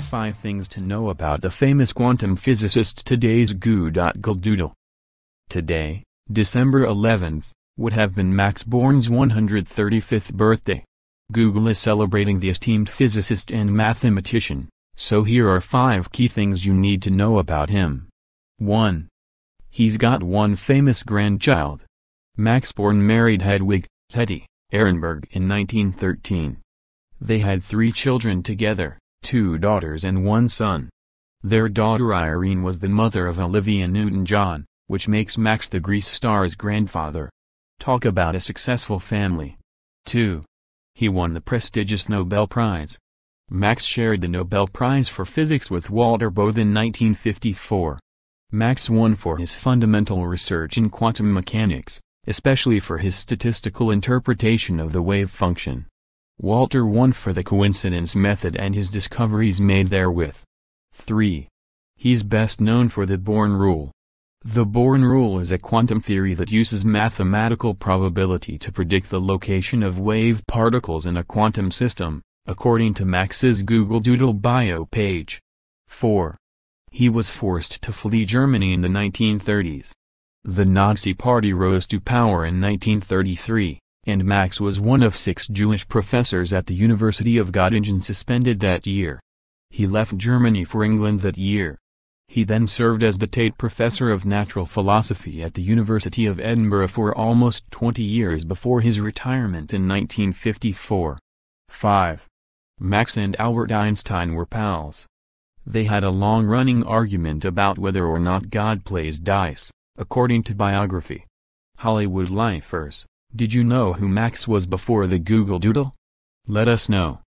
5 things to know about the famous quantum physicist today's goo.guldoodle. Today, December 11th, would have been Max Born's 135th birthday. Google is celebrating the esteemed physicist and mathematician, so here are 5 key things you need to know about him. 1. He's got one famous grandchild. Max Born married Hedwig, Hedi, Ehrenberg in 1913. They had three children together, two daughters and one son. Their daughter Irene was the mother of Olivia Newton-John, which makes Max the Grease star's grandfather. Talk about a successful family. 2. He won the prestigious Nobel Prize. Max shared the Nobel Prize for Physics with Walter Bothe in 1954. Max won for his fundamental research in quantum mechanics, especially for his statistical interpretation of the wave function. Walter won for the coincidence method and his discoveries made therewith. 3. He's best known for the Born rule. The Born rule is a quantum theory that uses mathematical probability to predict the location of wave particles in a quantum system, according to Max's Google Doodle bio page. 4. He was forced to flee Germany in the 1930s. The Nazi Party rose to power in 1933 and Max was one of six Jewish professors at the University of Göttingen suspended that year. He left Germany for England that year. He then served as the Tait Professor of Natural Philosophy at the University of Edinburgh for almost 20 years before his retirement in 1954. 5. Max and Albert Einstein were pals. They had a long-running argument about whether or not God plays dice, according to biography. Hollywood Lifers did you know who Max was before the Google Doodle? Let us know.